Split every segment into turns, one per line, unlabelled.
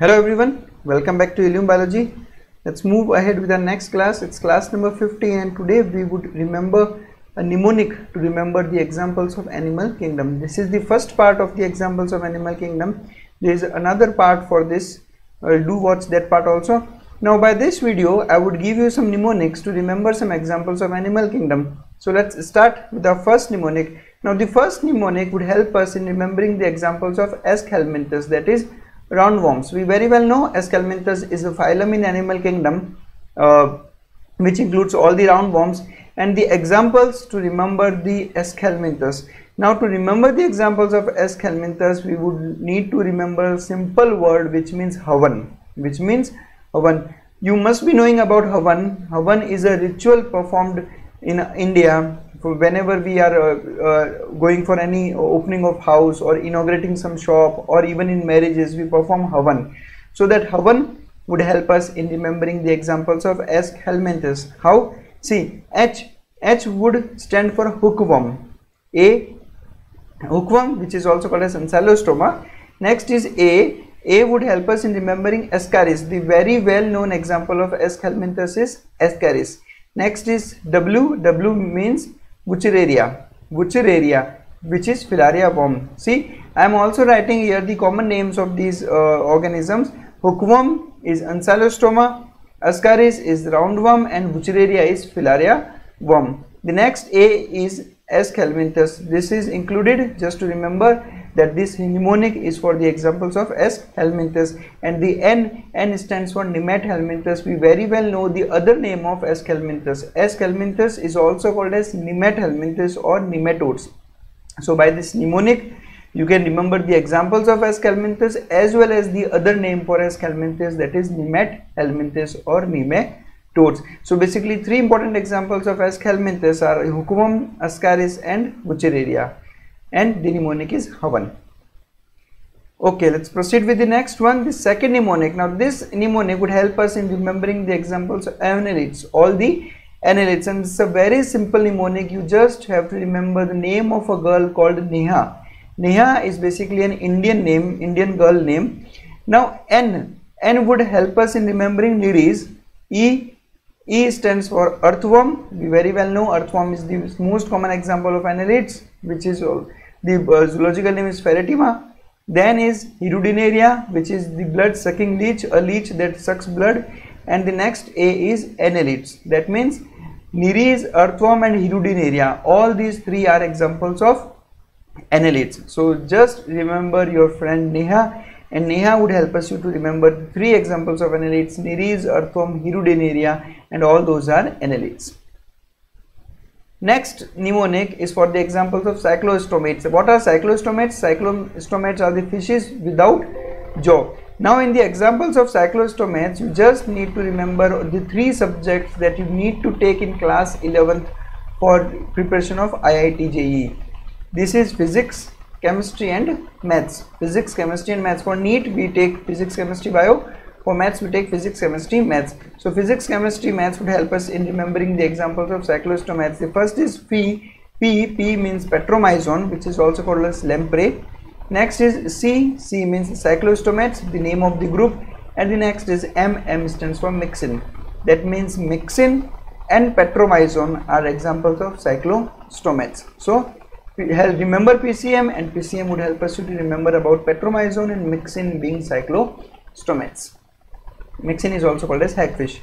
Hello everyone, welcome back to Illume Biology. Let's move ahead with our next class. It's class number 15 and today we would remember a mnemonic to remember the examples of animal kingdom. This is the first part of the examples of animal kingdom. There is another part for this. Uh, do watch that part also. Now by this video I would give you some mnemonics to remember some examples of animal kingdom. So let's start with our first mnemonic. Now the first mnemonic would help us in remembering the examples of Aschelminthes that is roundworms. We very well know Aschelminthes is a phylum in animal kingdom uh, which includes all the roundworms and the examples to remember the Aschelminthes. Now to remember the examples of Aschelminthes we would need to remember a simple word which means Havan which means Havan. You must be knowing about Havan. Havan is a ritual performed in India whenever we are uh, uh, going for any opening of house or inaugurating some shop or even in marriages we perform Havan. So that Havan would help us in remembering the examples of Aschelminthes. How? See H H would stand for hookworm. A hookworm which is also called as ancylostoma. Next is A. A would help us in remembering Ascaris. The very well known example of Aschelminthes is Ascaris. Next is W. W means Wuchereria. Wuchereria which is filaria worm. See I am also writing here the common names of these uh, organisms. Hookworm is ancylostoma, Ascaris is roundworm and Wuchereria is filaria worm. The next A is Aschelminthes. This is included just to remember that this mnemonic is for the examples of Aschelminthes and the N, N stands for Nemathelminthes. We very well know the other name of S. helminthus. S. Aschelminthes is also called as Nemathelminthes or nematodes. So by this mnemonic you can remember the examples of Aschelminthes as well as the other name for Aschelminthes that is Nemathelminthes or nematodes. So basically three important examples of Aschelminthes are Hookworm, Ascaris and Wuchereria and the mnemonic is Havan. Okay, let's proceed with the next one, the second mnemonic. Now this mnemonic would help us in remembering the examples of annelids, all the annelids and it's a very simple mnemonic. You just have to remember the name of a girl called Neha. Neha is basically an Indian name, Indian girl name. Now N, N would help us in remembering Nereis. E, E stands for earthworm. We very well know earthworm is the most common example of annelids which is the uh, zoological name is Pheretima. Then is Hirudinaria which is the blood sucking leech, a leech that sucks blood and the next A is annelids. That means Nereis, earthworm and Hirudinaria. All these three are examples of annelids. So just remember your friend Neha and Neha would help us you to remember three examples of annelids, Nereis, earthworm, Hirudinaria and all those are annelids. Next mnemonic is for the examples of cyclostomates. What are cyclostomates? Cyclostomates are the fishes without jaw. Now in the examples of cyclostomates, you just need to remember the three subjects that you need to take in class 11th for preparation of IIT JEE. This is physics, chemistry and maths. Physics, chemistry and maths. For NEET, we take physics, chemistry, bio for maths, we take physics, chemistry, maths. So physics, chemistry, maths would help us in remembering the examples of cyclostomates. The first is P. P, P means petromyzon, which is also called as lamprey. Next is C. C means cyclostomates, the name of the group. And the next is M. M stands for myxine. That means myxine and petromyzon are examples of cyclostomates. So remember PCM and PCM would help us to remember about petromyzon and myxine being cyclostomates. Myxine is also called as hagfish.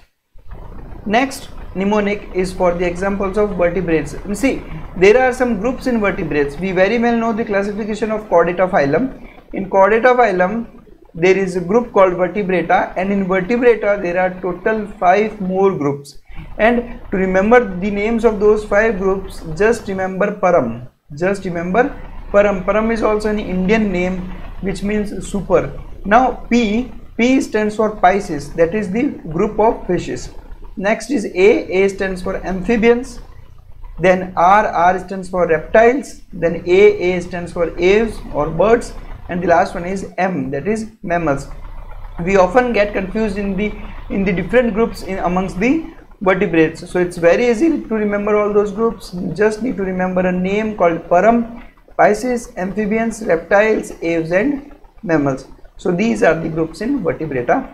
Next mnemonic is for the examples of vertebrates. See, there are some groups in vertebrates. We very well know the classification of Chordata phylum. In Chordata phylum, there is a group called vertebrata and in vertebrata there are total five more groups. And to remember the names of those five groups, just remember Param. Just remember Param. Param is also an Indian name which means super. Now P P stands for Pisces that is the group of fishes. Next is A, A stands for amphibians. Then R, R stands for reptiles. Then A, A stands for aves or birds. And the last one is M that is mammals. We often get confused in the in the different groups in amongst the vertebrates. So it's very easy to remember all those groups. You just need to remember a name called Param, Pisces, amphibians, reptiles, aves and mammals. So these are the groups in vertebrata.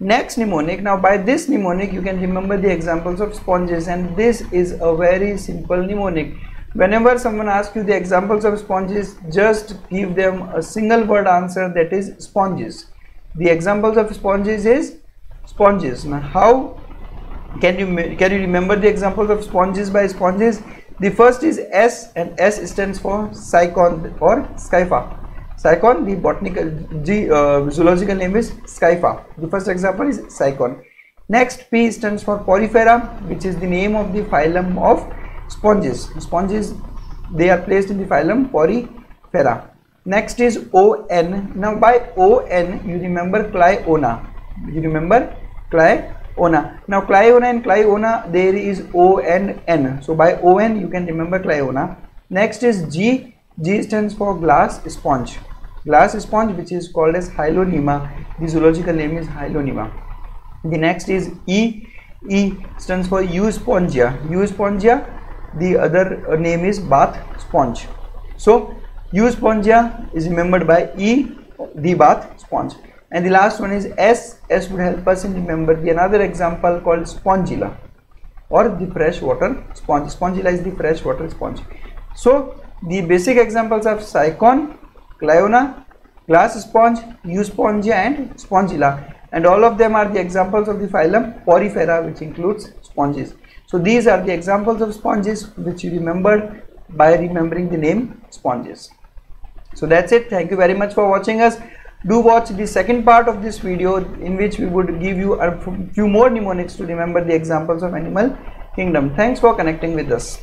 Next mnemonic. Now by this mnemonic you can remember the examples of sponges and this is a very simple mnemonic. Whenever someone asks you the examples of sponges just give them a single word answer that is sponges. The examples of sponges is sponges. Now how can you can you remember the examples of sponges by sponges? The first is s and s stands for Sycon or Scypha Sycon the botanical the uh, zoological name is Scypha the first example is Sycon next p stands for porifera which is the name of the phylum of sponges. Sponges they are placed in the phylum porifera. Next is on now by on you remember cliona. You remember cliona. Now cliona and cliona there is o and n. So by on you can remember cliona. Next is g. G stands for glass sponge glass sponge which is called as hyalonema the zoological name is hyalonema the next is e. E stands for euspongia. Euspongia the other uh, name is bath sponge. So euspongia is remembered by e the bath sponge. And the last one is s. S would help us in remember the another example called spongilla or the freshwater sponge. Spongilla is the freshwater sponge. So the basic examples of Sycon, Cliona, glass sponge, Euspongia and Spongilla and all of them are the examples of the phylum Porifera which includes sponges. So these are the examples of sponges which you remembered by remembering the name sponges. So that's it. Thank you very much for watching us. Do watch the second part of this video in which we would give you a few more mnemonics to remember the examples of animal kingdom. Thanks for connecting with us.